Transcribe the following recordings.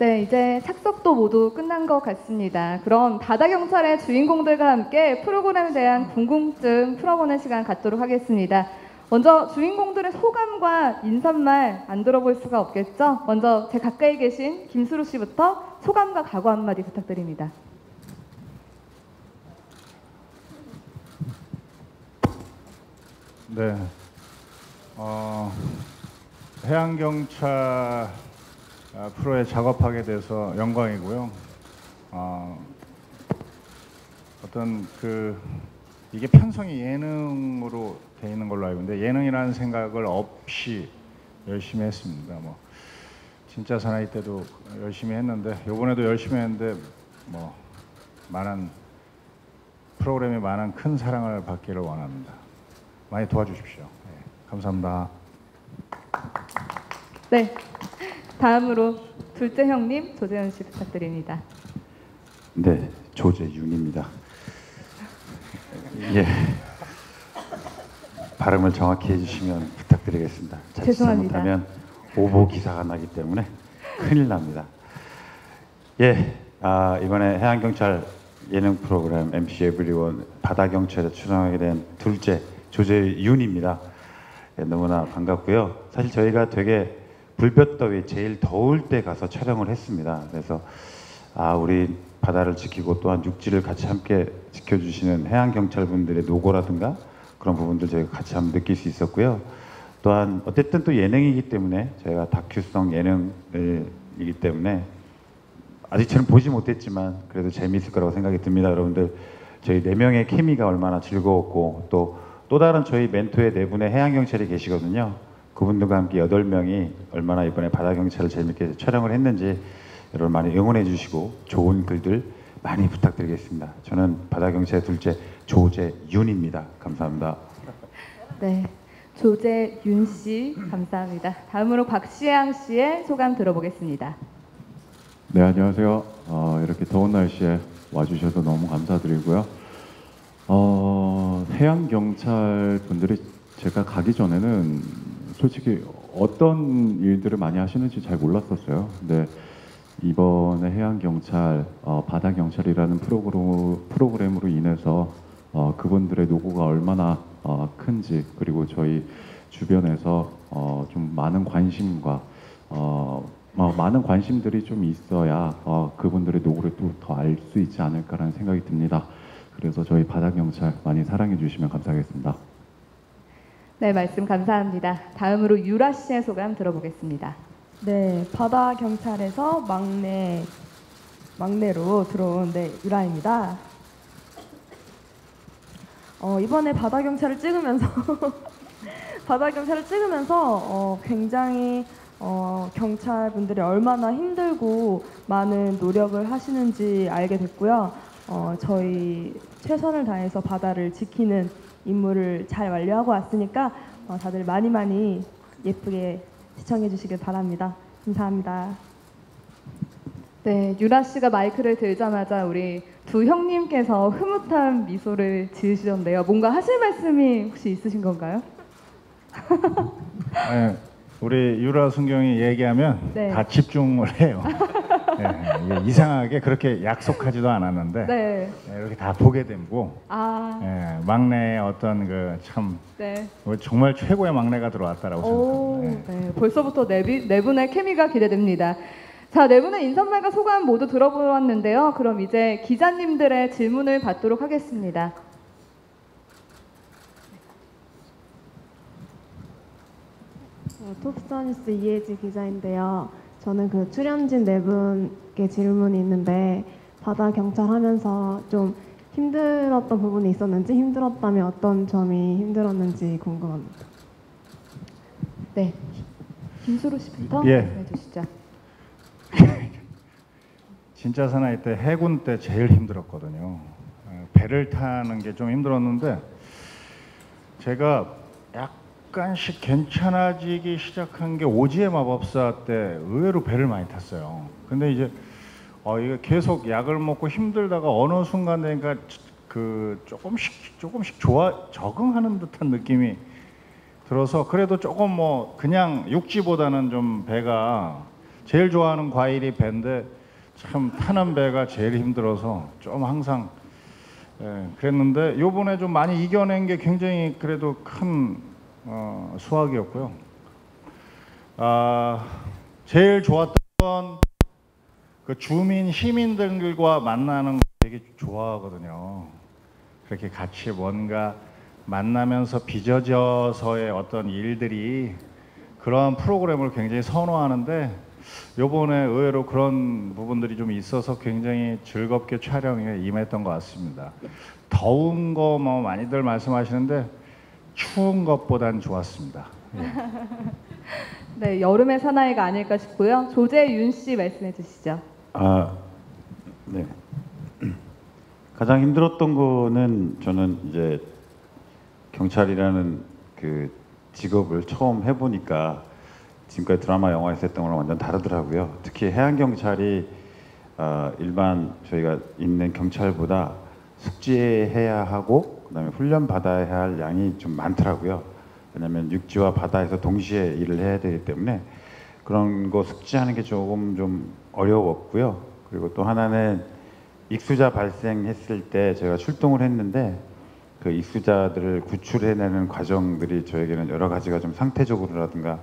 네, 이제 착석도 모두 끝난 것 같습니다. 그럼 바다 경찰의 주인공들과 함께 프로그램에 대한 궁금증 풀어보는 시간 갖도록 하겠습니다. 먼저 주인공들의 소감과 인사말 안 들어볼 수가 없겠죠? 먼저 제 가까이 계신 김수루 씨부터 소감과 각오 한마디 부탁드립니다. 네. 어, 해양경찰 아, 프로에 작업하게 돼서 영광이고요. 어, 어떤 그 이게 편성이 예능으로 돼 있는 걸로 알고 있는데 예능이라는 생각을 없이 열심히 했습니다. 뭐 진짜 사나이 때도 열심히 했는데 이번에도 열심히 했는데 뭐 많은 프로그램이 많은 큰 사랑을 받기를 원합니다. 많이 도와주십시오. 네, 감사합니다. 네, 다음으로 둘째 형님 조재현 씨 부탁드립니다. 네, 조재윤입니다. 예. 발음을 정확히 해주시면 부탁드리겠습니다. 자칫 죄송합니다. 잘못하면 오보 기사가 나기 때문에 큰일 납니다. 예, 아, 이번에 해양경찰 예능 프로그램 MC 에브리원 바다경찰에 출연하게 된 둘째 조재윤입니다. 예, 너무나 반갑고요. 사실 저희가 되게 불볕더위 제일 더울 때 가서 촬영을 했습니다. 그래서 아 우리 바다를 지키고 또한 육지를 같이 함께 지켜주시는 해양 경찰 분들의 노고라든가 그런 부분들 저희가 같이 한번 느낄 수 있었고요. 또한 어쨌든 또 예능이기 때문에 저희가 다큐성 예능이기 때문에 아직 저는 보지 못했지만 그래도 재미있을 거라고 생각이 듭니다. 여러분들 저희 네 명의 케미가 얼마나 즐거웠고 또 또 다른 저희 멘토의 네 분의 해양 경찰이 계시거든요. 그분들과 함께 여덟 명이 얼마나 이번에 바다 경찰을 재밌게 촬영을 했는지 여러분 많이 응원해 주시고 좋은 글들 많이 부탁드리겠습니다. 저는 바다 경찰 둘째 조재윤입니다. 감사합니다. 네, 조재윤 씨 감사합니다. 다음으로 박시양 씨의 소감 들어보겠습니다. 네, 안녕하세요. 어, 이렇게 더운 날씨에 와주셔서 너무 감사드리고요. 어, 해양 경찰 분들이 제가 가기 전에는 솔직히 어떤 일들을 많이 하시는지 잘 몰랐었어요. 근데 이번에 해양 경찰, 어, 바다 경찰이라는 프로그램, 프로그램으로 인해서 어, 그분들의 노고가 얼마나 어, 큰지 그리고 저희 주변에서 어, 좀 많은 관심과 어, 어, 많은 관심들이 좀 있어야 어, 그분들의 노고를 또 더 알 수 있지 않을까라는 생각이 듭니다. 그래서 저희 바다 경찰 많이 사랑해 주시면 감사하겠습니다. 네, 말씀 감사합니다. 다음으로 유라 씨의 소감 들어보겠습니다. 네, 바다 경찰에서 막내 막내로 들어온 네, 유라입니다. 어, 이번에 바다 경찰을 찍으면서 바다 경찰을 찍으면서 어, 굉장히 어, 경찰 분들이 얼마나 힘들고 많은 노력을 하시는지 알게 됐고요. 어, 저희 최선을 다해서 바다를 지키는 임무를 잘 완료하고 왔으니까 어, 다들 많이 많이 예쁘게 시청해 주시길 바랍니다. 감사합니다. 네, 유라 씨가 마이크를 들자마자 우리 두 형님께서 흐뭇한 미소를 지으시던데요. 뭔가 하실 말씀이 혹시 있으신 건가요? 네, 우리 유라 순경이 얘기하면 네. 다 집중을 해요. 네, 이상하게 그렇게 약속하지도 않았는데 네. 네, 이렇게 다 보게 되고 아, 네, 막내의 어떤 그참 네. 정말 최고의 막내가 들어왔다라고 오, 생각합니다. 네. 네. 벌써부터 네, 비- 네 분의 케미가 기대됩니다. 자, 네 분의 인사말과 소감 모두 들어보았는데요. 그럼 이제 기자님들의 질문을 받도록 하겠습니다. 네, 톱스타뉴스 이혜지 기자인데요. 저는 그 출연진 네 분께 질문이 있는데 바다 경찰 하면서 좀 힘들었던 부분이 있었는지 힘들었다면 어떤 점이 힘들었는지 궁금합니다. 네. 김수로 씨부터 예. 말씀해 주시죠. 진짜 사나이 때 해군 때 제일 힘들었거든요. 어, 배를 타는 게 좀 힘들었는데 제가 약간씩 괜찮아지기 시작한 게 오지의 마법사 때 의외로 배를 많이 탔어요. 근데 이제 어 이게 계속 약을 먹고 힘들다가 어느 순간 되니까 그 조금씩 조금씩 좋아 적응하는 듯한 느낌이 들어서 그래도 조금 뭐 그냥 육지보다는 좀 배가 제일 좋아하는 과일이 배인데 참 타는 배가 제일 힘들어서 좀 항상 예, 그랬는데 요번에 좀 많이 이겨낸 게 굉장히 그래도 큰 어, 수확이었고요. 아, 제일 좋았던 건 그 주민 시민들과 만나는 거 되게 좋아하거든요. 그렇게 같이 뭔가 만나면서 빚어져서의 어떤 일들이 그러한 프로그램을 굉장히 선호하는데 요번에 의외로 그런 부분들이 좀 있어서 굉장히 즐겁게 촬영에 임했던 것 같습니다. 더운 거 뭐 많이들 말씀하시는데 추운 것보단 좋았습니다. 예. 네, 여름의 사나이가 아닐까 싶고요. 조재윤 씨 말씀해 주시죠. 아, 네. 가장 힘들었던 거는 저는 이제 경찰이라는 그 직업을 처음 해보니까 지금까지 드라마 영화에서 했던 거랑 완전 다르더라고요. 특히 해양 경찰이 아, 일반 저희가 있는 경찰보다 숙지해야 하고 그다음에 훈련 받아야 할 양이 좀 많더라고요. 왜냐하면 육지와 바다에서 동시에 일을 해야 되기 때문에 그런 거 숙지하는 게 조금 좀 어려웠고요. 그리고 또 하나는 익수자 발생했을 때 제가 출동을 했는데 그 익수자들을 구출해내는 과정들이 저에게는 여러 가지가 좀 상태적으로라든가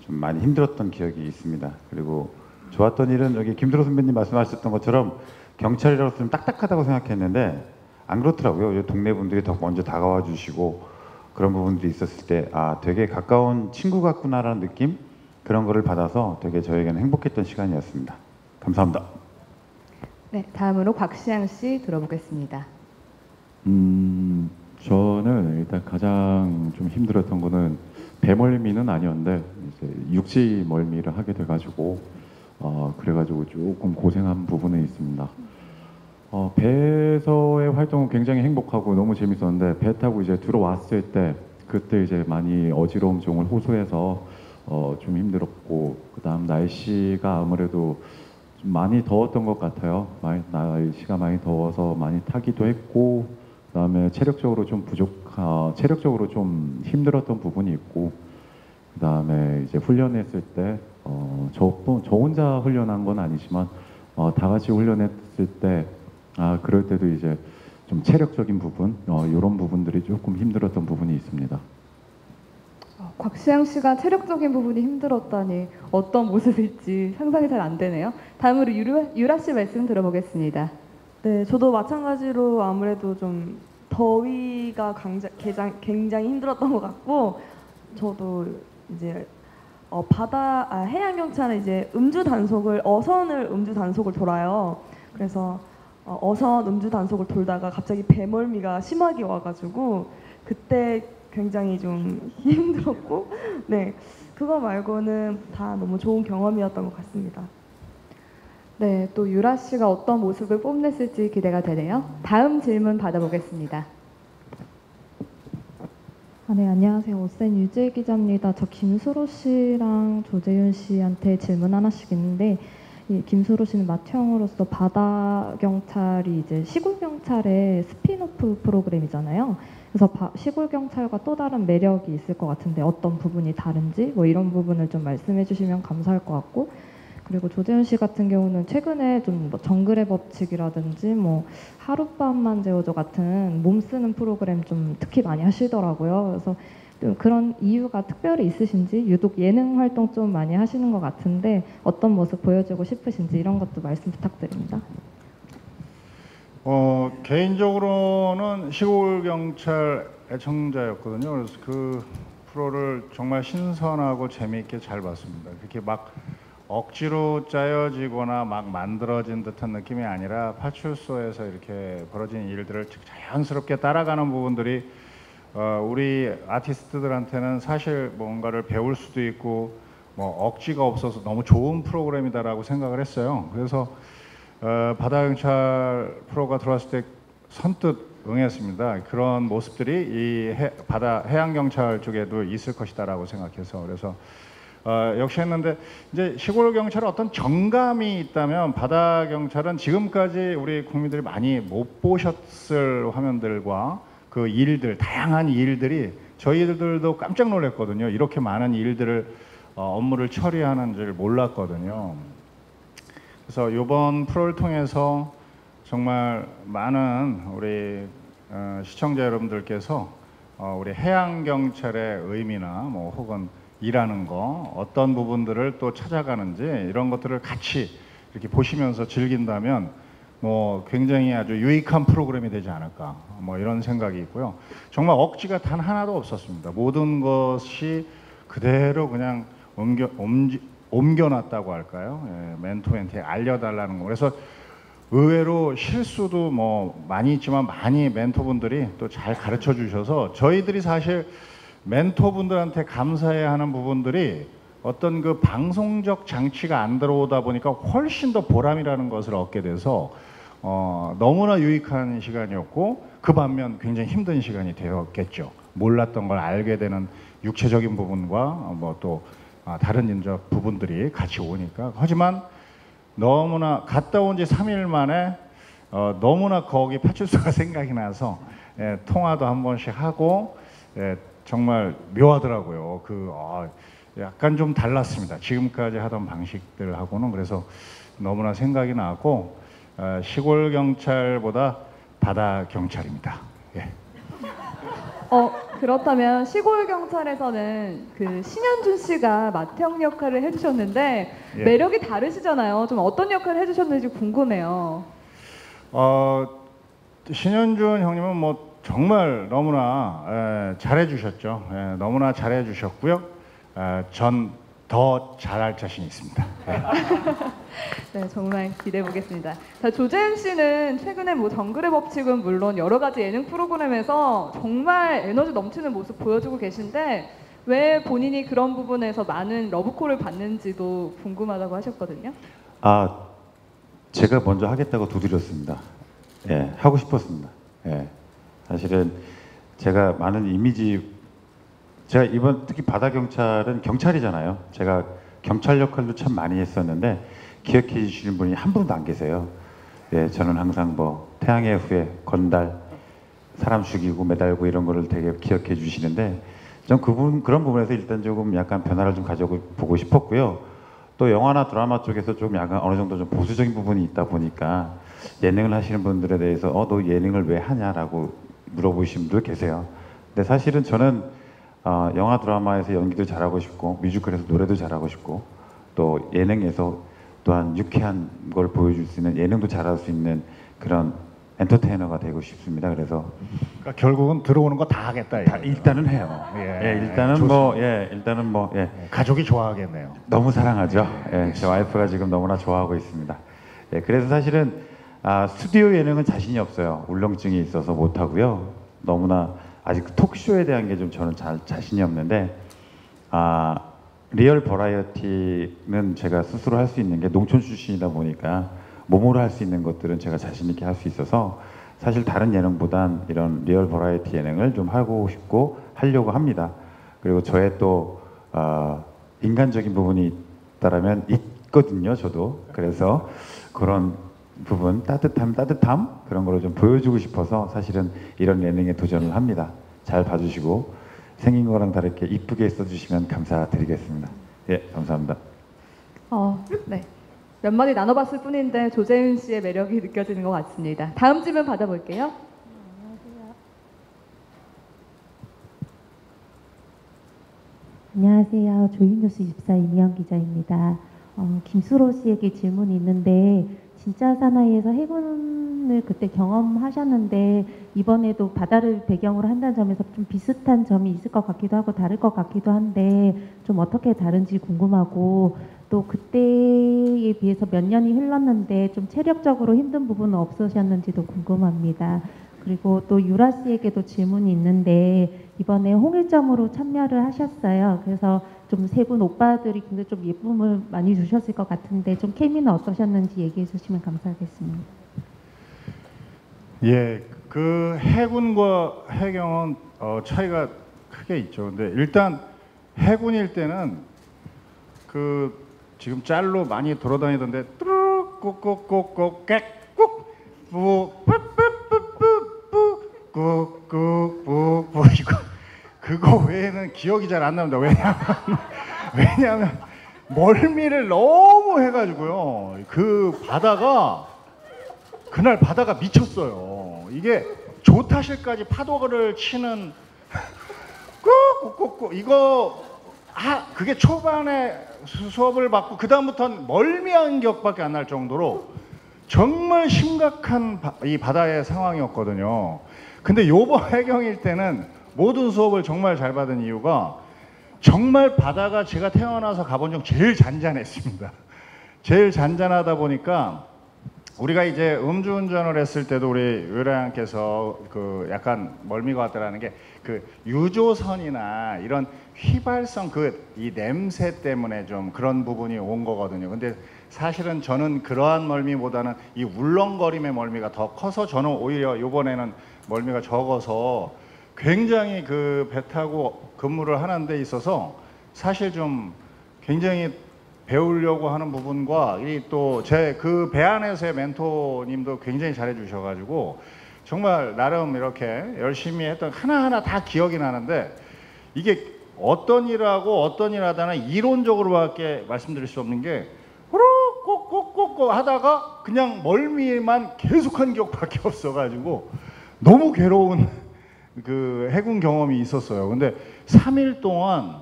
좀 많이 힘들었던 기억이 있습니다. 그리고 좋았던 일은 여기 김들호 선배님 말씀하셨던 것처럼 경찰이라서 좀 딱딱하다고 생각했는데 안 그렇더라고요. 이 동네 분들이 더 먼저 다가와 주시고 그런 부분들이 있었을 때 아 되게 가까운 친구 같구나라는 느낌 그런 거를 받아서 되게 저에게는 행복했던 시간이었습니다. 감사합니다. 네, 다음으로 곽시양 씨 들어보겠습니다. 음, 저는 일단 가장 좀 힘들었던 거는 배멀미는 아니었는데 이제 육지 멀미를 하게 돼가지고 어, 그래가지고 조금 고생한 부분은 있습니다. 어, 배에서의 활동은 굉장히 행복하고 너무 재밌었는데 배 타고 이제 들어왔을 때 그때 이제 많이 어지러움 종을 호소해서 어, 좀 힘들었고 그다음 날씨가 아무래도 좀 많이 더웠던 것 같아요. 많이, 날씨가 많이 더워서 많이 타기도 했고 그다음에 체력적으로 좀 부족, 어, 체력적으로 좀 힘들었던 부분이 있고 그다음에 이제 훈련했을 때 어, 저, 저 혼자 훈련한 건 아니지만 어, 다 같이 훈련했을 때 아, 그럴 때도 이제 좀 체력적인 부분 어, 이런 부분들이 조금 힘들었던 부분이 있습니다. 어, 곽시양 씨가 체력적인 부분이 힘들었다니 어떤 모습일지 상상이 잘 안 되네요. 다음으로 유라, 유라 씨 말씀 들어보겠습니다. 네, 저도 마찬가지로 아무래도 좀 더위가 강자, 굉장히, 굉장히 힘들었던 것 같고 저도 이제 어, 바다 아, 해양 경찰은 이제 음주 단속을 어선을 음주 단속을 돌아요. 그래서 어, 어선 음주 단속을 돌다가 갑자기 배멀미가 심하게 와가지고 그때 굉장히 좀 힘들었고 네 그거 말고는 다 너무 좋은 경험이었던 것 같습니다. 네, 또 유라 씨가 어떤 모습을 뽐냈을지 기대가 되네요. 다음 질문 받아보겠습니다. 아, 네, 안녕하세요. OSEN 유재 기자입니다. 저 김수로 씨랑 조재윤 씨한테 질문 하나씩 있는데, 이 김수로 씨는 맏형으로서 바다 경찰이 이제 시골 경찰의 스피노프 프로그램이잖아요. 그래서 바- 시골 경찰과 또 다른 매력이 있을 것 같은데 어떤 부분이 다른지 뭐 이런 부분을 좀 말씀해 주시면 감사할 것 같고 그리고 조재현 씨 같은 경우는 최근에 좀 뭐 정글의 법칙이라든지 뭐 하룻밤만 재워줘 같은 몸 쓰는 프로그램 좀 특히 많이 하시더라고요. 그래서 좀 그런 이유가 특별히 있으신지 유독 예능 활동 좀 많이 하시는 것 같은데 어떤 모습 보여주고 싶으신지 이런 것도 말씀 부탁드립니다. 어, 개인적으로는 시골 경찰 애청자였거든요. 그래서 그 프로를 정말 신선하고 재미있게 잘 봤습니다. 그렇게 막 억지로 짜여지거나 막 만들어진 듯한 느낌이 아니라 파출소에서 이렇게 벌어진 일들을 자연스럽게 따라가는 부분들이 어, 우리 아티스트들한테는 사실 뭔가를 배울 수도 있고 뭐 억지가 없어서 너무 좋은 프로그램이다라고 생각을 했어요. 그래서 어, 바다 경찰 프로가 들어왔을 때 선뜻 응했습니다. 그런 모습들이 이 해, 바다 해양 경찰 쪽에도 있을 것이다라고 생각해서 그래서 어, 역시 했는데 이제 시골 경찰은 어떤 정감이 있다면 바다 경찰은 지금까지 우리 국민들이 많이 못 보셨을 화면들과 그 일들 다양한 일들이 저희들도 깜짝 놀랐거든요. 이렇게 많은 일들을 어, 업무를 처리하는 줄 몰랐거든요. 그래서 이번 프로를 통해서 정말 많은 우리 어, 시청자 여러분들께서 어, 우리 해양 경찰의 의미나 뭐 혹은 일하는 거 어떤 부분들을 또 찾아가는지 이런 것들을 같이 이렇게 보시면서 즐긴다면 뭐 굉장히 아주 유익한 프로그램이 되지 않을까 뭐 이런 생각이 있고요. 정말 억지가 단 하나도 없었습니다. 모든 것이 그대로 그냥 옮겨 옮기, 옮겨 놨다고 할까요? 예, 멘토한테 알려달라는 거. 그래서 의외로 실수도 뭐 많이 있지만 많이 멘토분들이 또 잘 가르쳐 주셔서 저희들이 사실 멘토분들한테 감사해야 하는 부분들이 어떤 그 방송적 장치가 안 들어오다 보니까 훨씬 더 보람이라는 것을 얻게 돼서 어, 너무나 유익한 시간이었고 그 반면 굉장히 힘든 시간이 되었겠죠. 몰랐던 걸 알게 되는 육체적인 부분과 뭐또 다른 인적 부분들이 같이 오니까 하지만 너무나 갔다 온 지 3일 만에 어, 너무나 거기 파출소가 생각이 나서 예, 통화도 한 번씩 하고 예, 정말 묘하더라고요. 그 아, 약간 좀 달랐습니다. 지금까지 하던 방식들하고는 그래서 너무나 생각이 나고 어, 시골 경찰보다 바다 경찰입니다. 예. 어 그렇다면 시골 경찰에서는 그 신현준 씨가 마태형 역할을 해주셨는데 예. 매력이 다르시잖아요. 좀 어떤 역할을 해주셨는지 궁금해요. 어, 신현준 형님은 뭐 정말 너무나 에, 잘해주셨죠. 예, 너무나 잘해주셨고요. 에, 전 더 잘할 자신 있습니다. 예. 네, 정말 기대해 보겠습니다. 자, 조재현 씨는 최근에 뭐 정글의 법칙은 물론 여러 가지 예능 프로그램에서 정말 에너지 넘치는 모습 보여주고 계신데 왜 본인이 그런 부분에서 많은 러브콜을 받는지도 궁금하다고 하셨거든요. 아 제가 먼저 하겠다고 두드렸습니다. 예, 하고 싶었습니다. 예, 사실은 제가 많은 이미지 제가 이번 특히 바다 경찰은 경찰이잖아요. 제가 경찰 역할도 참 많이 했었는데 기억해 주시는 분이 한 분도 안 계세요. 예, 저는 항상 뭐 태양의 후예 건달 사람 죽이고 매달고 이런 거를 되게 기억해 주시는데 전 그분 그런 부분에서 일단 조금 약간 변화를 좀 가져보고 싶었고요. 또 영화나 드라마 쪽에서 좀 약간 어느 정도 좀 보수적인 부분이 있다 보니까 예능을 하시는 분들에 대해서 어 너 예능을 왜 하냐라고 물어보시는 분도 계세요. 근데 사실은 저는 어, 영화 드라마에서 연기도 잘하고 싶고 뮤지컬에서 노래도 잘하고 싶고 또 예능에서 또한 유쾌한 걸 보여줄 수 있는 예능도 잘할 수 있는 그런 엔터테이너가 되고 싶습니다. 그래서 그러니까 결국은 들어오는 거 다 하겠다. 다. 일단은 해요. 예, 예, 일단은. 뭐 예, 일단은 뭐 예. 예, 가족이 좋아하겠네요. 너무 사랑하죠. 예, 제 와이프가 지금 너무나 좋아하고 있습니다. 예, 그래서 사실은 아, 스튜디오 예능은 자신이 없어요. 울렁증이 있어서 못 하고요. 너무나 아직 그 토크쇼에 대한 게 좀 저는 잘 자신이 없는데 아, 리얼 버라이어티는 제가 스스로 할 수 있는 게 농촌 출신이다 보니까 몸으로 할 수 있는 것들은 제가 자신 있게 할 수 있어서 사실 다른 예능보단 이런 리얼 버라이어티 예능을 좀 하고 싶고 하려고 합니다. 그리고 저의 또 어, 인간적인 부분이 있다라면 있거든요, 저도. 그래서 그런 부분 따뜻함, 따뜻함 그런 거를 좀 보여주고 싶어서 사실은 이런 예능에 도전을 합니다. 잘 봐주시고 생긴 거랑 다르게 이쁘게 써주시면 감사드리겠습니다. 예, 감사합니다. 어, 네. 몇 마디 나눠봤을 뿐인데 조재윤 씨의 매력이 느껴지는 것 같습니다. 다음 질문 받아볼게요. 안녕하세요. 조윤 뉴스 24 이미영 기자입니다. 어, 김수로 씨에게 질문이 있는데 진짜 사나이에서 해군을 그때 경험하셨는데 이번에도 바다를 배경으로 한다는 점에서 좀 비슷한 점이 있을 것 같기도 하고 다를 것 같기도 한데 좀 어떻게 다른지 궁금하고 또 그때에 비해서 몇 년이 흘렀는데 좀 체력적으로 힘든 부분은 없으셨는지도 궁금합니다. 그리고 또 유라 씨에게도 질문이 있는데 이번에 홍일점으로 참여를 하셨어요. 그래서 좀 세 분 오빠들이 굉장히 좀 예쁨을 많이 주셨을 것 같은데 좀 케미는 어떠셨는지 얘기해 주시면 감사하겠습니다. 예, 그 해군과 해경은 어, 차이가 크게 있죠. 근데 일단 해군일 때는 그 지금 짤로 많이 돌아다니던데 뚜룩 꾹꾹꾹꾹 깨꾹 뿌뿌뿌뿌뿌 꾹꾹꾹 이거 그거 외에는 기억이 잘 안 납니다. 왜냐하면 왜냐하면 멀미를 너무 해가지고요. 그 바다가 그날 바다가 미쳤어요. 이게 조타실까지 파도를 치는 꾹꾹꾹꾹 이거 아 그게 초반에 수- 수업을 받고 그 다음부터는 멀미한 격밖에 안 날 정도로 정말 심각한 바, 이 바다의 상황이었거든요. 근데 요번 해경일 때는 모든 수업을 정말 잘 받은 이유가 정말 바다가 제가 태어나서 가본 중 제일 잔잔했습니다. 제일 잔잔하다 보니까 우리가 이제 음주운전을 했을 때도 우리 요량께서 그 약간 멀미가 왔다라는 게 그 유조선이나 이런 휘발성 그 이 냄새 때문에 좀 그런 부분이 온 거거든요. 근데 사실은 저는 그러한 멀미보다는 이 울렁거림의 멀미가 더 커서 저는 오히려 요번에는 멀미가 적어서 굉장히 그 배 타고 근무를 하는 데 있어서 사실 좀 굉장히 배우려고 하는 부분과 이또제 그 배 안에서의 멘토님도 굉장히 잘해 주셔가지고 정말 나름 이렇게 열심히 했던 하나하나 다 기억이 나는데 이게 어떤 일하고 어떤 일 하다는 이론적으로밖에 말씀드릴 수 없는 게 꼬꼬꼬꼬꼬 하다가 그냥 멀미만 계속한 기억밖에 없어가지고 너무 괴로운 그 해군 경험이 있었어요. 근데 3일 동안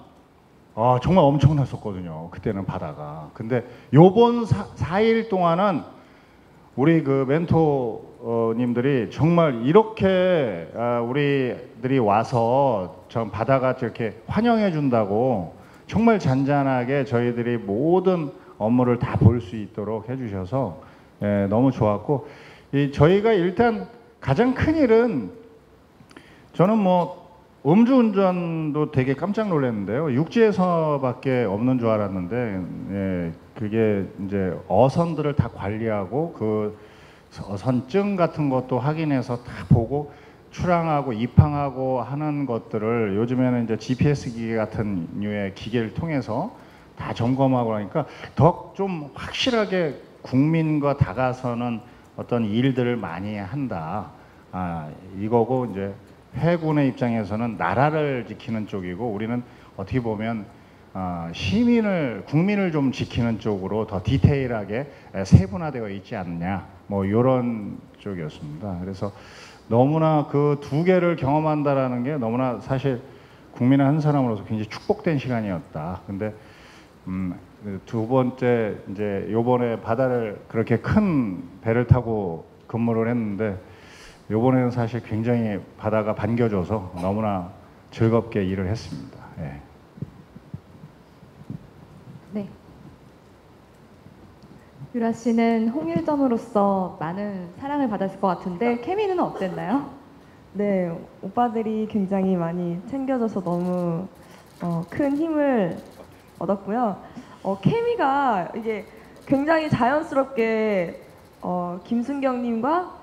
아, 정말 엄청났었거든요. 그때는 바다가. 근데 요번 사, 4일 동안은 우리 그 멘토님들이 정말 이렇게 아, 우리들이 와서 전 바다가 이렇게 환영해 준다고 정말 잔잔하게 저희들이 모든 업무를 다 볼 수 있도록 해주셔서 예, 너무 좋았고 이 저희가 일단 가장 큰 일은 저는 뭐 음주운전도 되게 깜짝 놀랐는데요. 육지에서밖에 없는 줄 알았는데, 예, 그게 이제 어선들을 다 관리하고 그 어선증 같은 것도 확인해서 다 보고 출항하고 입항하고 하는 것들을 요즘에는 이제 GPS 기계 같은 류의 기계를 통해서 다 점검하고 하니까 더 좀 확실하게 국민과 다가서는 어떤 일들을 많이 한다. 아, 이거고 이제 해군의 입장에서는 나라를 지키는 쪽이고 우리는 어떻게 보면 아, 시민을 국민을 좀 지키는 쪽으로 더 디테일하게 에, 세분화되어 있지 않냐 뭐 이런 쪽이었습니다. 그래서 너무나 그 두 개를 경험한다라는 게 너무나 사실 국민의 한 사람으로서 굉장히 축복된 시간이었다. 근데 음, 그두 번째 이제 요번에 바다를 그렇게 큰 배를 타고 근무를 했는데 요번에는 사실 굉장히 바다가 반겨줘서 너무나 즐겁게 일을 했습니다. 예. 네. 유라 씨는 홍일점으로서 많은 사랑을 받았을 것 같은데 케미는 어땠나요? 네, 오빠들이 굉장히 많이 챙겨줘서 너무 어, 큰 힘을 얻었고요. 어, 케미가 이게 굉장히 자연스럽게 어, 김순경님과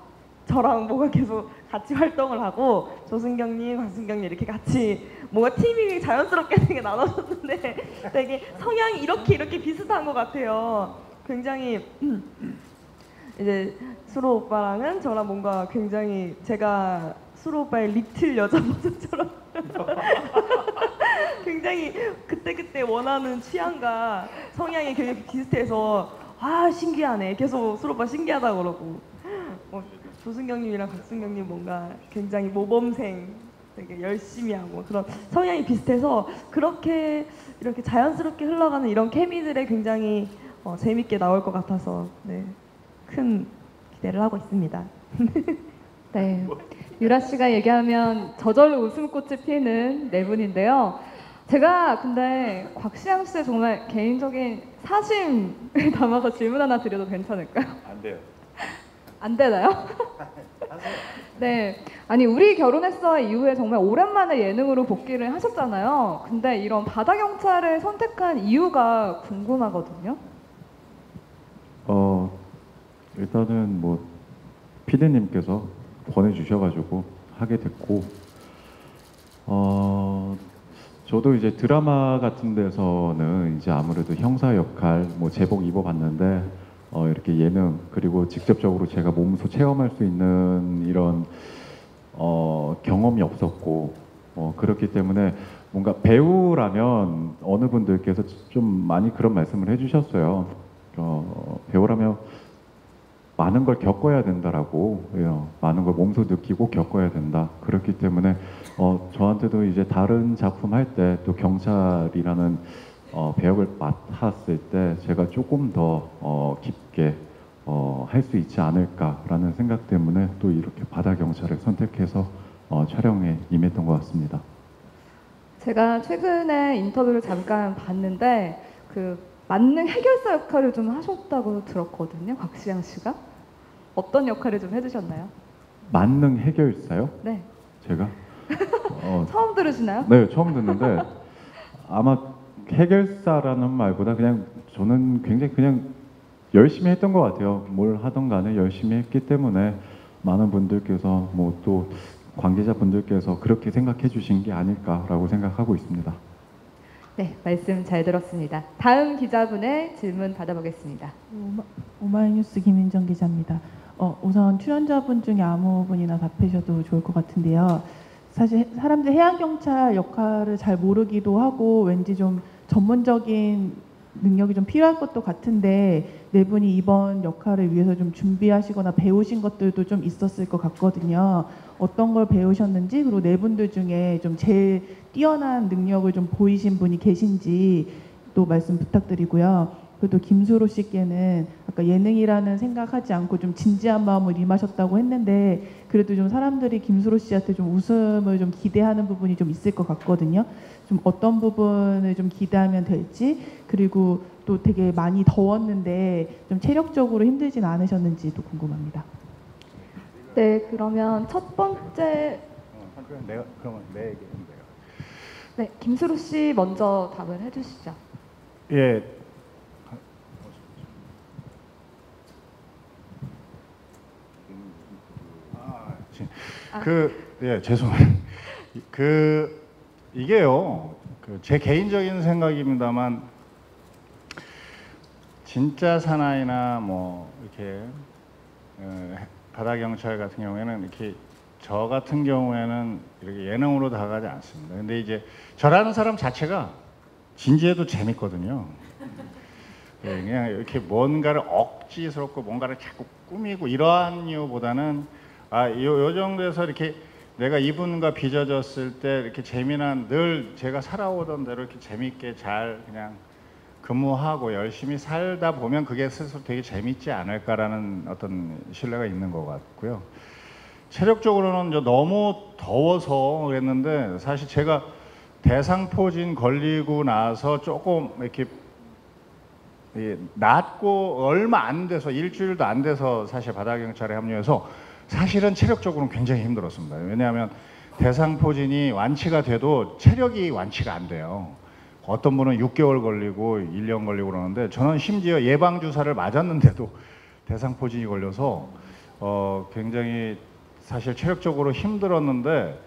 저랑 뭔가 계속 같이 활동을 하고 조순경님, 곽순경님 이렇게 같이 뭔가 팀이 자연스럽게 되게 나눠졌는데 되게 성향이 이렇게 이렇게 비슷한 것 같아요. 굉장히 이제 수로 오빠랑은 저랑 뭔가 굉장히 제가 수로 오빠의 리틀 여자 모습처럼 굉장히 그때그때 원하는 취향과 성향이 굉장히 비슷해서 아 신기하네 계속 수로 오빠 신기하다 그러고 어, 조승경님이랑 박승경님 뭔가 굉장히 모범생 되게 열심히 하고 그런 성향이 비슷해서 그렇게 이렇게 자연스럽게 흘러가는 이런 케미들에 굉장히 어, 재밌게 나올 것 같아서 네, 큰 기대를 하고 있습니다. 네. 유라 씨가 얘기하면 저절로 웃음꽃이 피는 네 분인데요. 제가 근데 곽시양 씨의 정말 개인적인 사심을 담아서 질문 하나 드려도 괜찮을까요? 안 돼요. 안 되나요? 네. 아니, 우리 결혼했어 이후에 정말 오랜만에 예능으로 복귀를 하셨잖아요. 근데 이런 바다 경찰을 선택한 이유가 궁금하거든요. 어 일단은 뭐 피디님께서 보내주셔가지고 하게 됐고 어 저도 이제 드라마 같은 데서는 이제 아무래도 형사 역할 뭐 제복 입어봤는데 어 이렇게 예능 그리고 직접적으로 제가 몸소 체험할 수 있는 이런 어 경험이 없었고 어 그렇기 때문에 뭔가 배우라면 어느 분들께서 좀 많이 그런 말씀을 해주셨어요. 어, 배우라면 많은 걸 겪어야 된다라고 예, 많은 걸 몸소 느끼고 겪어야 된다. 그렇기 때문에 어, 저한테도 이제 다른 작품 할 때 또 경찰이라는 어, 배역을 맡았을 때 제가 조금 더 어, 깊게 어, 할 수 있지 않을까라는 생각 때문에 또 이렇게 바다 경찰을 선택해서 어, 촬영에 임했던 것 같습니다. 제가 최근에 인터뷰를 잠깐 봤는데 그 만능 해결사 역할을 좀 하셨다고 들었거든요. 곽시영 씨가 어떤 역할을 좀 해주셨나요? 만능 해결사요? 네, 제가 어, 처음 들으시나요? 네 처음 듣는데 아마 해결사라는 말보다 그냥 저는 굉장히 그냥 열심히 했던 것 같아요. 뭘 하던 간에 열심히 했기 때문에 많은 분들께서 뭐 또 관계자분들께서 그렇게 생각해 주신 게 아닐까라고 생각하고 있습니다. 네, 말씀 잘 들었습니다. 다음 기자분의 질문 받아보겠습니다. 오마, 오마이뉴스 김윤정 기자입니다. 어, 우선 출연자분 중에 아무 분이나 답하셔도 좋을 것 같은데요. 사실 사람들 해양 경찰 역할을 잘 모르기도 하고 왠지 좀 전문적인 능력이 좀 필요할 것도 같은데 네 분이 이번 역할을 위해서 좀 준비하시거나 배우신 것들도 좀 있었을 것 같거든요. 어떤 걸 배우셨는지 그리고 네 분들 중에 좀 제일 뛰어난 능력을 좀 보이신 분이 계신지 또 말씀 부탁드리고요. 그래도 김수로 씨께는 아까 예능이라는 생각하지 않고 좀 진지한 마음을 임하셨다고 했는데 그래도 좀 사람들이 김수로 씨한테 좀 웃음을 좀 기대하는 부분이 좀 있을 것 같거든요. 좀 어떤 부분을 좀 기대하면 될지 그리고 또 되게 많이 더웠는데 좀 체력적으로 힘들진 않으셨는지도 궁금합니다. 네, 그러면 첫 번째 어, 그럼 내가 그러면 내 얘기는 내가. 네, 김수로 씨 먼저 답을 해주시죠. 예. 아. 그, 예, 죄송해요. 그, 이게요, 그 제 개인적인 생각입니다만, 진짜 사나이나 뭐, 이렇게, 어, 바다 경찰 같은 경우에는 이렇게 저 같은 경우에는 이렇게 예능으로 다가가지 않습니다. 근데 이제 저라는 사람 자체가 진지해도 재밌거든요. 예, 그냥 이렇게 뭔가를 억지스럽고 뭔가를 자꾸 꾸미고 이러한 이유보다는 아, 요, 요 정도에서 이렇게 내가 이분과 빚어졌을 때 이렇게 재미난 늘 제가 살아오던 대로 이렇게 재밌게 잘 그냥 근무하고 열심히 살다 보면 그게 스스로 되게 재밌지 않을까라는 어떤 신뢰가 있는 것 같고요. 체력적으로는 이제 너무 더워서 그랬는데 사실 제가 대상포진 걸리고 나서 조금 이렇게 예, 낫고 얼마 안 돼서 일주일도 안 돼서 사실 바다경찰에 합류해서 사실은 체력적으로는 굉장히 힘들었습니다. 왜냐하면 대상포진이 완치가 돼도 체력이 완치가 안 돼요. 어떤 분은 6개월 걸리고 1년 걸리고 그러는데 저는 심지어 예방 주사를 맞았는데도 대상포진이 걸려서 어, 굉장히 사실 체력적으로 힘들었는데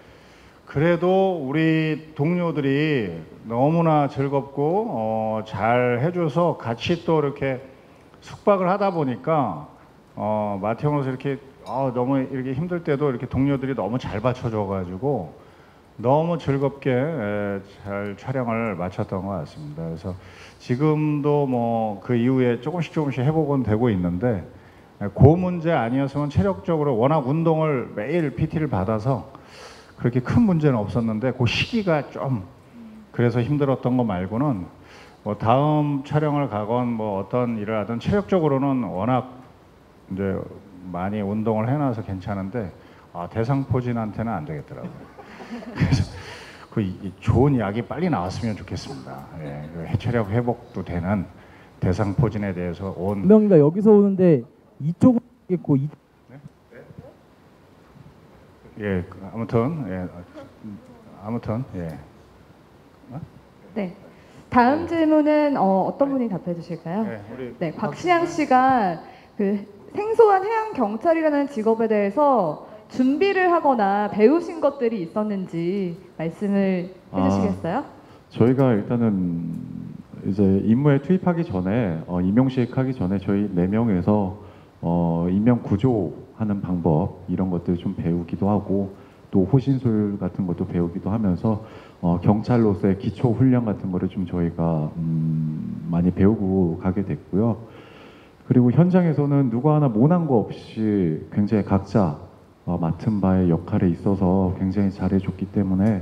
그래도 우리 동료들이 너무나 즐겁고 어, 잘 해줘서 같이 또 이렇게 숙박을 하다 보니까 어, 마태형으로서 이렇게 어, 너무 이렇게 힘들 때도 이렇게 동료들이 너무 잘 받쳐줘가지고 너무 즐겁게 에, 잘 촬영을 마쳤던 것 같습니다. 그래서 지금도 뭐 그 이후에 조금씩 조금씩 회복은 되고 있는데 에, 그 문제 아니었으면 체력적으로 워낙 운동을 매일 PT를 받아서 그렇게 큰 문제는 없었는데 그 시기가 좀 그래서 힘들었던 거 말고는 뭐 다음 촬영을 가건 뭐 어떤 일을 하든 체력적으로는 워낙 이제 많이 운동을 해놔서 괜찮은데 아, 대상포진한테는 안 되겠더라고요. 그래서 그 이- 좋은 약이 빨리 나왔으면 좋겠습니다. 예, 그 체력 회복도 되는 대상포진에 대해서 온 명이가 여기서 오는데 이쪽으로 있고 이, 예, 그 아무튼 예, 아무튼 예. 네, 다음 질문은 어, 떤 분이 답해 주실까요? 예, 우리 네, 곽시양 씨가 그 생소한 해양 경찰이라는 직업에 대해서 준비를 하거나 배우신 것들이 있었는지 말씀을 아. 해주시겠어요? 저희가 일단은 이제 임무에 투입하기 전에 어, 임용식 하기 전에 저희 네 명에서 어, 임명 구조하는 방법 이런 것들 좀 배우기도 하고 또 호신술 같은 것도 배우기도 하면서 어, 경찰로서의 기초 훈련 같은 거를 좀 저희가 음, 많이 배우고 가게 됐고요. 그리고 현장에서는 누구 하나 모난 거 없이 굉장히 각자 어, 맡은 바의 역할에 있어서 굉장히 잘해줬기 때문에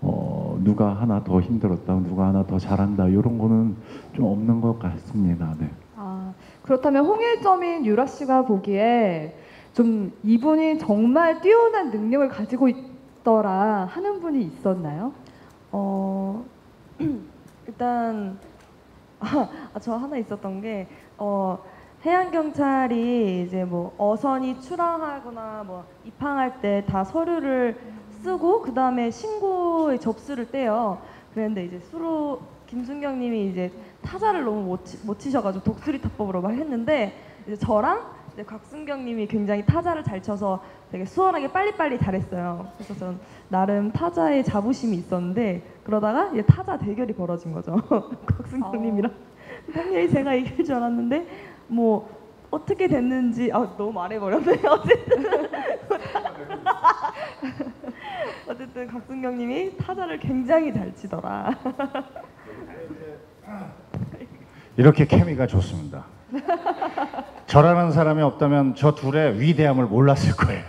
어, 누가 하나 더 힘들었다, 누가 하나 더 잘한다 이런 거는 좀 없는 것 같습니다. 네. 아, 그렇다면 홍일점인 유라 씨가 보기에 좀 이분이 정말 뛰어난 능력을 가지고 있더라 하는 분이 있었나요? 어 일단 아, 저 하나 있었던 게 어, 해양 경찰이 이제 뭐 어선이 출항하거나 뭐 입항할 때 다 서류를 쓰고 그 다음에 신고의 접수를 떼요. 그랬는데 이제 수로 김순경님이 이제 타자를 너무 못, 치, 못 치셔가지고 독수리 타법으로 막 했는데 이제 저랑 이제 곽순경님이 굉장히 타자를 잘 쳐서 되게 수월하게 빨리빨리 잘했어요. 그래서 전 나름 타자에 자부심이 있었는데 그러다가 이제 타자 대결이 벌어진 거죠. 곽순경님이랑 당연히 제가 이길 줄 알았는데 뭐 어떻게 됐는지 아 너무 말해버렸네요. 어쨌든 어쨌든 곽순경님이 타자를 굉장히 잘 치더라. 이렇게 케미가 좋습니다. 저라는 사람이 없다면 저 둘의 위대함을 몰랐을 거예요.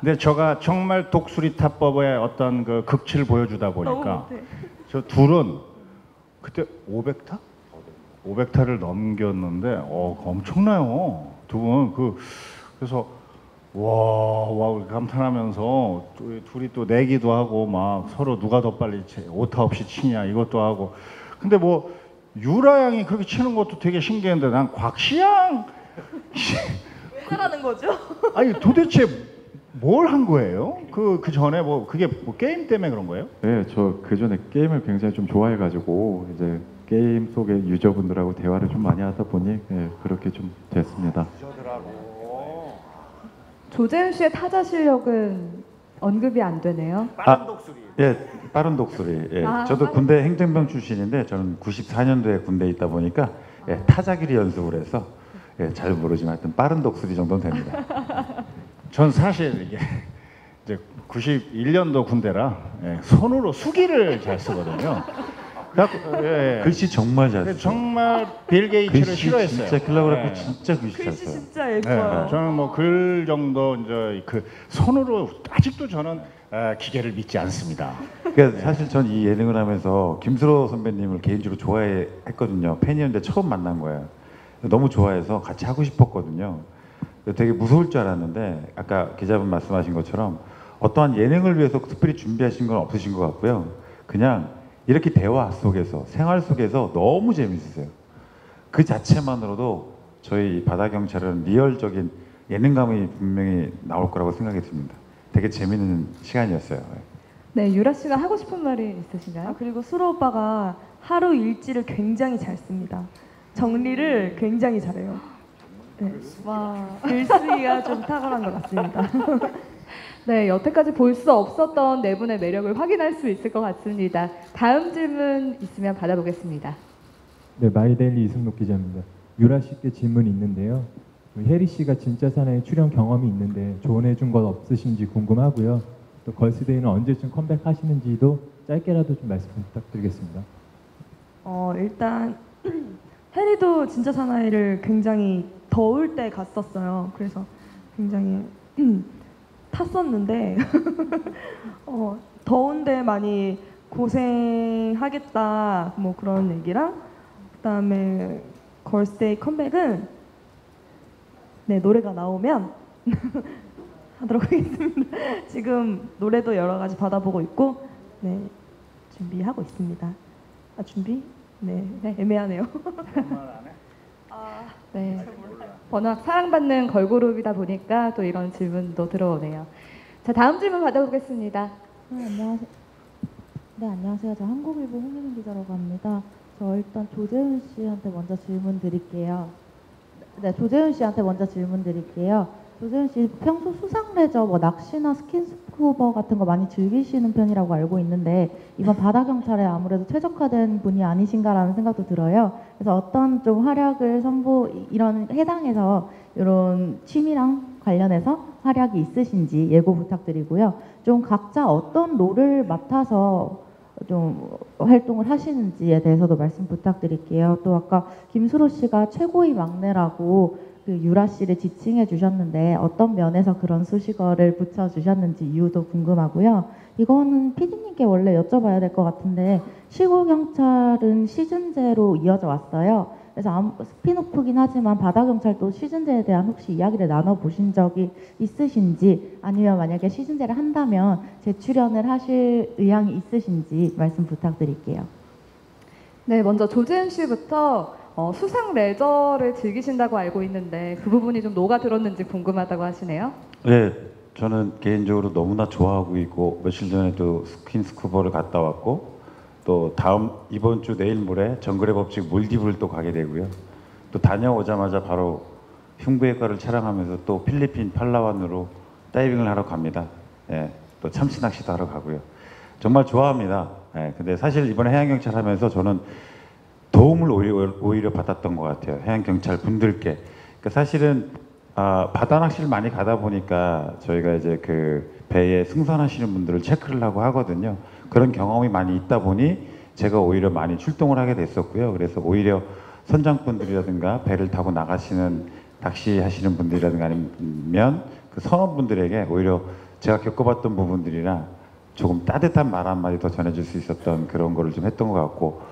근데 저가 정말 독수리 타법의 어떤 그 극치를 보여주다 보니까. 저 둘은 그때 500타? 500타를 넘겼는데 어 엄청나요. 두 분 그 그래서 와와 감탄하면서 또 둘이 또 내기도 하고 막 서로 누가 더 빨리 치- 오타 없이 치냐 이것도 하고 근데 뭐 유라 양이 그렇게 치는 것도 되게 신기했는데 난 곽시양 왜 잘하는 거죠? 아니 도대체 뭘 한 거예요? 그 그 전에 뭐 그게 뭐 게임 때문에 그런 거예요? 네, 저 그 전에 게임을 굉장히 좀 좋아해가지고 이제 게임 속의 유저분들하고 대화를 좀 많이 하다 보니 예, 그렇게 좀 됐습니다. 조재훈 씨의 타자 실력은 언급이 안 되네요. 빠른 독수리. 예, 빠른 독수리. 예. 아, 저도 빠른- 군대 행정병 출신인데 저는 94년도에 군대에 있다 보니까 예, 타자기리 연습을 해서 예, 잘 모르지만 하여튼 빠른 독수리 정도는 됩니다. 전 사실 이게 이제 91년도 군대라 예, 손으로 수기를 잘 쓰거든요. 그래갖고, 예, 예. 글씨 정말 잘 근데 써요. 정말 빌 게이츠를 글씨 싫어했어요. 진짜 클라그라피 예. 진짜 글씨 잘 글씨 써요. 진짜 네, 예뻐요. 저는 뭐 글 정도 이제 그 손으로 아직도 저는 아, 기계를 믿지 않습니다. 그러니까 사실 전 이 예능을 하면서 김수로 선배님을 개인적으로 좋아했거든요. 팬이었는데 처음 만난 거예요. 너무 좋아해서 같이 하고 싶었거든요. 되게 무서울 줄 알았는데 아까 기자분 말씀하신 것처럼 어떠한 예능을 위해서 특별히 준비하신 건 없으신 것 같고요. 그냥 이렇게 대화 속에서 생활 속에서 너무 재밌으세요. 그 자체만으로도 저희 이 바다 경찰은 리얼적인 예능감이 분명히 나올 거라고 생각이 듭니다. 되게 재밌는 시간이었어요. 네, 유라 씨가 하고 싶은 말이 아 있으신가요? 그리고 수로 오빠가 하루 일지를 굉장히 잘 씁니다. 정리를 굉장히 잘해요. 네. 와. 글쓰기가 좀 탁월한 것 같습니다. 네, 여태까지 볼 수 없었던 네 분의 매력을 확인할 수 있을 것 같습니다. 다음 질문 있으면 받아보겠습니다. 네, 마이데일리 이승록 기자입니다. 유라 씨께 질문이 있는데요. 그 혜리 씨가 진짜 사나이 출연 경험이 있는데 조언해 준 것 없으신지 궁금하고요. 또 걸스데이는 언제쯤 컴백하시는지도 짧게라도 좀 말씀 부탁드리겠습니다. 어 일단 해리도 진짜 사나이를 굉장히 더울 때 갔었어요. 그래서 굉장히 탔었는데 어, 더운데 많이 고생하겠다 뭐 그런 얘기랑 그다음에 걸스데이 컴백은 네 노래가 나오면 하도록 하겠습니다. 지금 노래도 여러 가지 받아보고 있고 네 준비하고 있습니다. 아 준비? 네, 네 애매하네요. 네. 워낙 사랑받는 걸그룹이다 보니까 또 이런 질문도 들어오네요. 자, 다음 질문 받아보겠습니다. 네, 안녕하세요. 네, 안녕하세요. 저 한국일보 홍민희 기자라고 합니다. 저 일단 조재훈 씨한테 먼저 질문 드릴게요. 네, 조재훈 씨한테 먼저 질문 드릴게요. 조재윤 씨 평소 수상 레저, 뭐 낚시나 스킨스쿠버 같은 거 많이 즐기시는 편이라고 알고 있는데 이번 바다 경찰에 아무래도 최적화된 분이 아니신가라는 생각도 들어요. 그래서 어떤 좀 활약을 선보 이런 해당해서 이런 취미랑 관련해서 활약이 있으신지 예고 부탁드리고요. 좀 각자 어떤 role을 맡아서 좀 활동을 하시는지에 대해서도 말씀 부탁드릴게요. 또 아까 김수로 씨가 최고의 막내라고 그 유라 씨를 지칭해 주셨는데 어떤 면에서 그런 수식어를 붙여 주셨는지 이유도 궁금하고요. 이거는 PD님께 원래 여쭤봐야 될 것 같은데 시골 경찰은 시즌제로 이어져 왔어요. 그래서 스피노프긴 하지만 바다 경찰도 시즌제에 대한 혹시 이야기를 나눠 보신 적이 있으신지 아니면 만약에 시즌제를 한다면 재출연을 하실 의향이 있으신지 말씀 부탁드릴게요. 네, 먼저 조재윤 씨부터 어, 수상 레저를 즐기신다고 알고 있는데 그 부분이 좀 녹아 들었는지 궁금하다고 하시네요. 네, 저는 개인적으로 너무나 좋아하고 있고 며칠 전에도 스킨스쿠버를 갔다 왔고 또 다음 이번 주 내일 모레 정글의 법칙 몰디브를 또 가게 되고요. 또 다녀오자마자 바로 흉부외과를 촬영하면서 또 필리핀 팔라완으로 다이빙을 하러 갑니다. 예, 또 참치 낚시도 하러 가고요. 정말 좋아합니다. 예, 근데 사실 이번에 해양경찰 하면서 저는 도움을 오히려, 오히려 받았던 것 같아요. 해양 경찰 분들께. 그러니까 사실은 아, 바다 낚시를 많이 가다 보니까 저희가 이제 그 배에 승선하시는 분들을 체크를 하고 하거든요. 그런 경험이 많이 있다 보니 제가 오히려 많이 출동을 하게 됐었고요. 그래서 오히려 선장분들이라든가 배를 타고 나가시는 낚시하시는 분들이라든가 아니면 그 선원분들에게 오히려 제가 겪어봤던 부분들이나 조금 따뜻한 말 한마디 더 전해줄 수 있었던 그런 거를 좀 했던 것 같고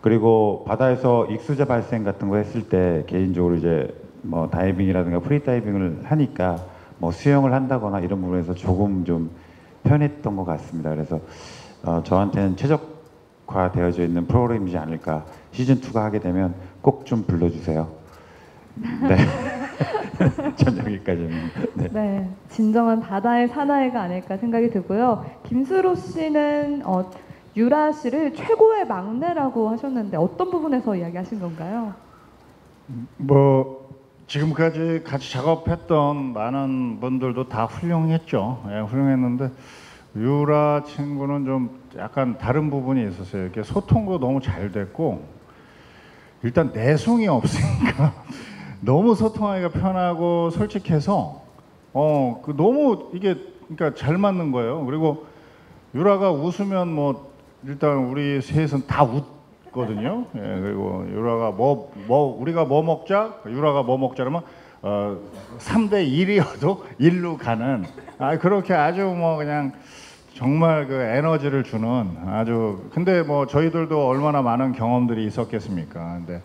그리고 바다에서 익수자 발생 같은 거 했을 때 개인적으로 이제 뭐 다이빙이라든가 프리다이빙을 하니까 뭐 수영을 한다거나 이런 부분에서 조금 좀 편했던 것 같습니다. 그래서 어, 저한테는 최적화 되어져 있는 프로그램이지 않을까 시즌 2가 하게 되면 꼭 좀 불러주세요. 네. 전 여기까지입니다. 네. 네, 진정한 바다의 사나이가 아닐까 생각이 들고요. 김수로 씨는 어, 유라 씨를 최고의 막내라고 하셨는데 어떤 부분에서 이야기하신 건가요? 뭐 지금까지 같이 작업했던 많은 분들도 다 훌륭했죠. 예, 훌륭했는데 유라 친구는 좀 약간 다른 부분이 있었어요. 이렇게 소통도 너무 잘 됐고 일단 내숭이 없으니까 너무 소통하기가 편하고 솔직해서 어 그 너무 이게 그러니까 잘 맞는 거예요. 그리고 유라가 웃으면 뭐 일단 우리 셋은 다 웃거든요. 예, 그리고 유라가 뭐 뭐 우리가 뭐 먹자 유라가 뭐 먹자 그러면 어 3대 1이어도 일로 가는 아 그렇게 아주 뭐 그냥 정말 그 에너지를 주는 아주 근데 뭐 저희들도 얼마나 많은 경험들이 있었겠습니까? 근데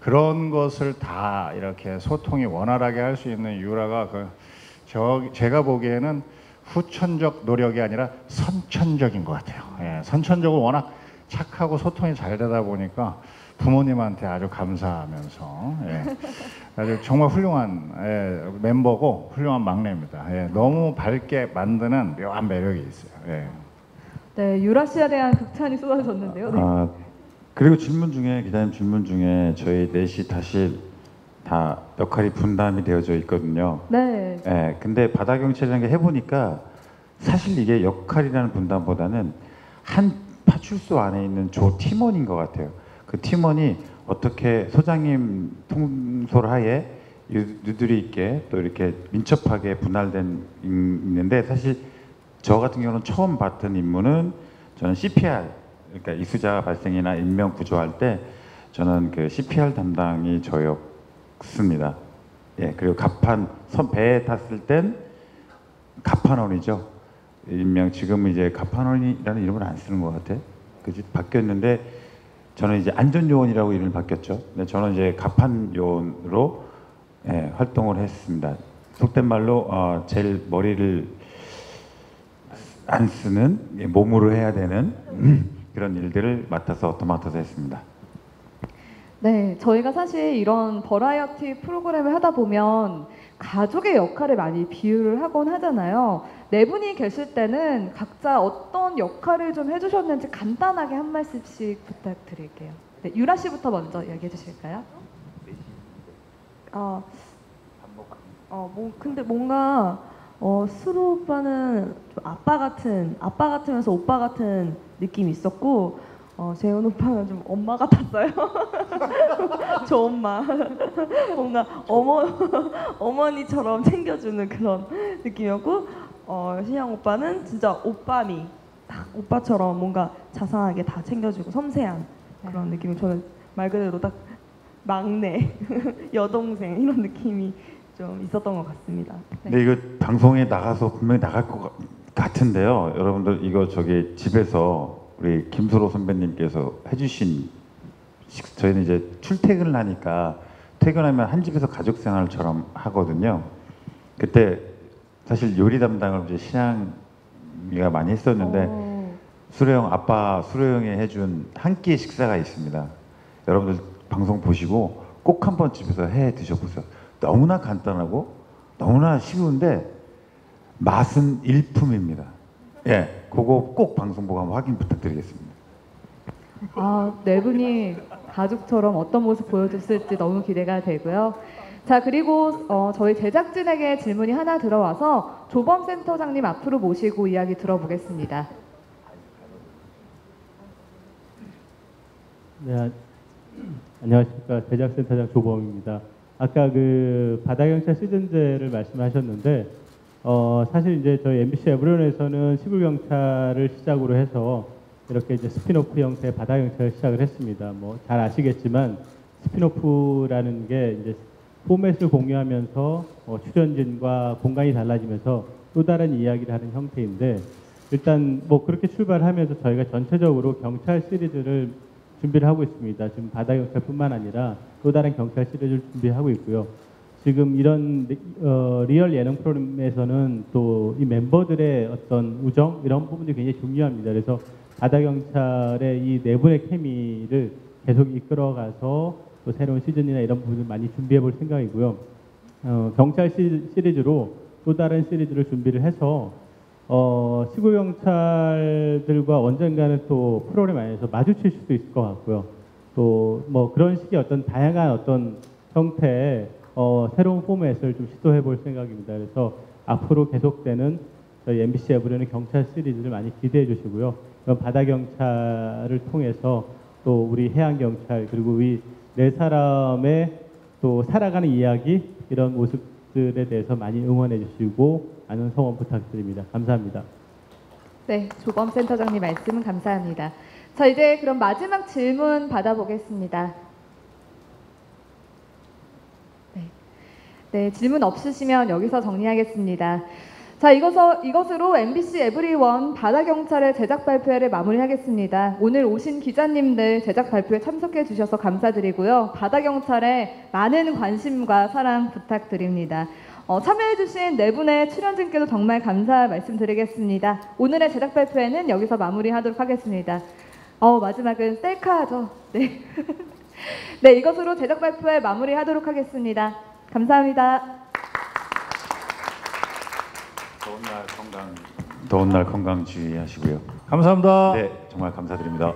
그런 것을 다 이렇게 소통이 원활하게 할 수 있는 유라가 그 저 제가 보기에는 후천적 노력이 아니라 선천적인 것 같아요. 예, 선천적으로 워낙 착하고 소통이 잘 되다 보니까 부모님한테 아주 감사하면서 예, 아주 정말 훌륭한 예, 멤버고 훌륭한 막내입니다. 예, 너무 밝게 만드는 묘한 매력이 있어요. 예. 네, 유라 씨에 대한 극찬이 쏟아졌는데요. 네. 아, 그리고 질문 중에 기자님 질문 중에 저희 넷이 다시 다 역할이 분담이 되어져 있거든요. 네. 예, 근데 바다 경찰이라는 게 해보니까 사실 이게 역할이라는 분담보다는 한 파출소 안에 있는 조 팀원인 것 같아요. 그 팀원이 어떻게 소장님 통솔 하에 유- 유두리 있게 또 이렇게 민첩하게 분할된 있는데 사실 저 같은 경우는 처음 봤던 임무는 저는 CPR 그러니까 이수자 발생이나 인명 구조할 때 저는 그 CPR 담당이 저였 습니다. 예, 그리고 갑판 선 배에 탔을 땐 갑판원이죠. 일명 지금 이제 갑판원이라는 이름을 안 쓰는 것 같아. 그지 바뀌었는데 저는 이제 안전요원이라고 이름을 바뀌었죠. 근데 저는 이제 갑판 요원으로 예, 활동을 했습니다. 속된 말로 어, 제일 머리를 안 쓰는 예, 몸으로 해야 되는 그런 일들을 맡아서 도맡아서 했습니다. 네, 저희가 사실 이런 버라이어티 프로그램을 하다 보면 가족의 역할을 많이 비유를 하곤 하잖아요. 네 분이 계실 때는 각자 어떤 역할을 좀 해주셨는지 간단하게 한 말씀씩 부탁드릴게요. 네, 유라 씨부터 먼저 이야기해 주실까요? 어, 어, 뭐, 근데 뭔가 어, 수로 오빠는 좀 아빠 같은 아빠 같으면서 오빠 같은 느낌이 있었고 어, 재훈 오빠는 좀 엄마 같았어요. 저 엄마 뭔가 어머 어머니처럼 챙겨주는 그런 느낌이었고 어, 신영 오빠는 진짜 오빠니 딱 오빠처럼 뭔가 자상하게 다 챙겨주고 섬세한 그런 느낌이 저는 말 그대로 딱 막내 여동생 이런 느낌이 좀 있었던 것 같습니다. 근데 이거 방송에 나가서 분명히 나갈 것 같- 같은데요. 여러분들 이거 저기 집에서 우리 김소로 선배님께서 해주신 식- 저희는 이제 출퇴근을 하니까 퇴근하면 한 집에서 가족 생활처럼 하거든요. 그때 사실 요리 담당을 이제 신양이가 많이 했었는데 어, 수로 형 아빠 수로 형이 해준 한 끼의 식사가 있습니다. 여러분들 방송 보시고 꼭 한번 집에서 해 드셔보세요. 너무나 간단하고 너무나 쉬운데 맛은 일품입니다. 예, 그거 꼭 방송 보고 한번 확인 부탁드리겠습니다. 아, 네 분이 가족처럼 어떤 모습 보여줬을지 너무 기대가 되고요. 자, 그리고 어, 저희 제작진에게 질문이 하나 들어와서 조범 센터장님 앞으로 모시고 이야기 들어보겠습니다. 네, 아- 안녕하십니까 제작센터장 조범입니다. 아까 그 바다경찰 시즌제를 말씀하셨는데 어, 사실 이제 저희 MBC 에브리온에서는 시골 경찰을 시작으로 해서 이렇게 이제 스피노프 형태의 바다 경찰을 시작을 했습니다. 뭐 잘 아시겠지만 spin-off라는 게 이제 포맷을 공유하면서 어, 출연진과 공간이 달라지면서 또 다른 이야기를 하는 형태인데 일단 뭐 그렇게 출발하면서 저희가 전체적으로 경찰 시리즈를 준비를 하고 있습니다. 지금 바다 경찰뿐만 아니라 또 다른 경찰 시리즈를 준비하고 있고요. 지금 이런 리- 어, 리얼 예능 프로그램에서는 또 이 멤버들의 어떤 우정 이런 부분들이 굉장히 중요합니다. 그래서 바다 경찰의 이 네 분의 케미를 계속 이끌어가서 또 새로운 시즌이나 이런 부분을 많이 준비해 볼 생각이고요. 어, 경찰 시, 시리즈로 또 다른 시리즈를 준비를 해서 어, 시골 경찰들과 언젠가는 또 프로그램 안에서 마주칠 수도 있을 것 같고요. 또 뭐 그런 식의 어떤 다양한 어떤 형태의 어, 새로운 포맷을 좀 시도해 볼 생각입니다. 그래서 앞으로 계속되는 저희 MBC 에브리는 경찰 시리즈를 많이 기대해 주시고요. 바다 경찰을 통해서 또 우리 해양 경찰 그리고 이 네 사람의 또 살아가는 이야기 이런 모습들에 대해서 많이 응원해 주시고 많은 성원 부탁드립니다. 감사합니다. 네, 조범 센터장님 말씀 감사합니다. 자, 이제 그럼 마지막 질문 받아보겠습니다. 네, 질문 없으시면 여기서 정리하겠습니다. 자, 이것서, 이것으로 MBC 에브리원 바다경찰의 제작 발표회를 마무리하겠습니다. 오늘 오신 기자님들 제작 발표에 참석해 주셔서 감사드리고요. 바다경찰에 많은 관심과 사랑 부탁드립니다. 어, 참여해주신 네 분의 출연진께도 정말 감사 말씀드리겠습니다. 오늘의 제작 발표회는 여기서 마무리하도록 하겠습니다. 어, 마지막은 셀카죠. 네. 네, 이것으로 제작 발표회 마무리하도록 하겠습니다. 감사합니다. 더운 날 건강 더운 날 건강 주의하시고요. 감사합니다. 네, 정말 감사드립니다.